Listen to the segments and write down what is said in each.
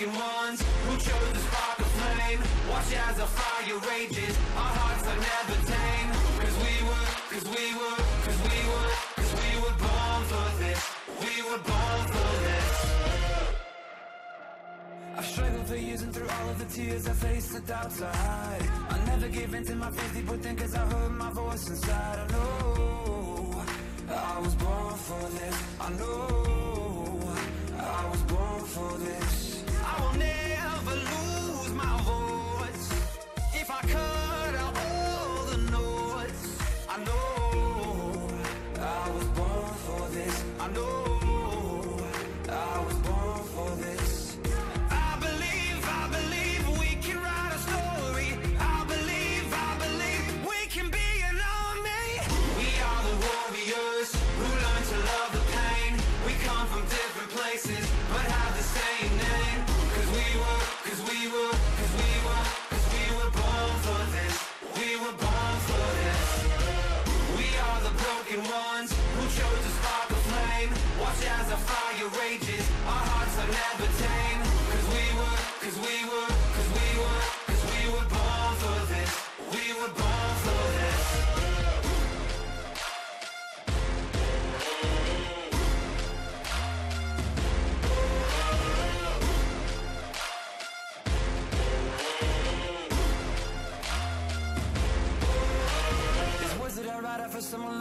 broken ones who chose spark flame. Watch as fire rages. Our hearts are never tame. Cause we were, cause we were, cause we were, cause we were born for this. We were born for this. I've struggled for years and through all of the tears I faced the doubts I hide I never gave in to my fears deep within cause I heard my voice inside I know I was born for this I know I was born for this hearts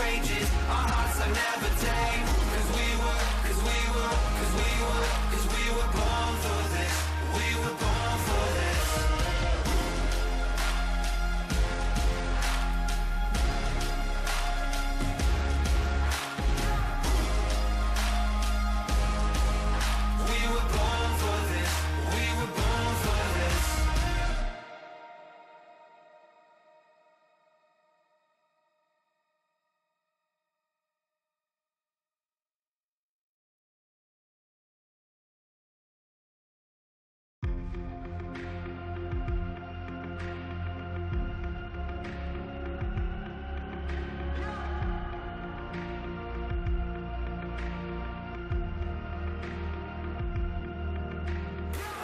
Fire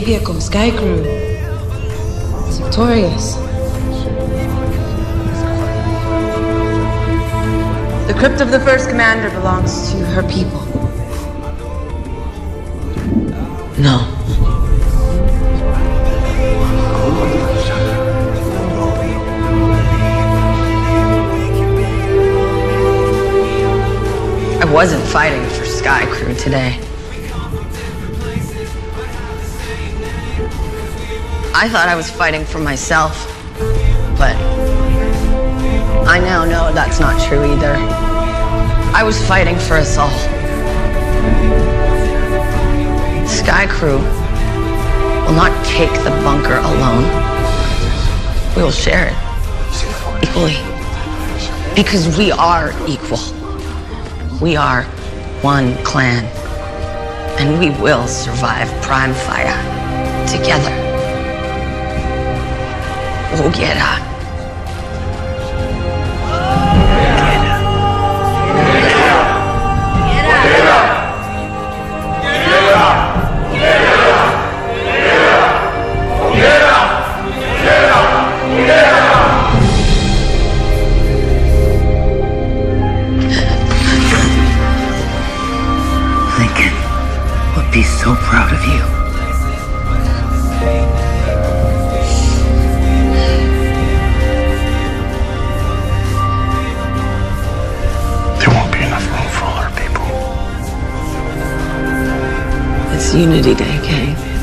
Octavia come Skaikru. It's victorious. The crypt of the first commander belongs to her people. No. I wasn't fighting for Skaikru today. I thought I was fighting for myself, but I now know that's not true either. I was fighting for us all. Skaikru will not take the bunker alone. We will share it equally. Because we are equal. We are one clan. And we will survive Praimfaya together. हो गया रहा। Unity Day, Kay.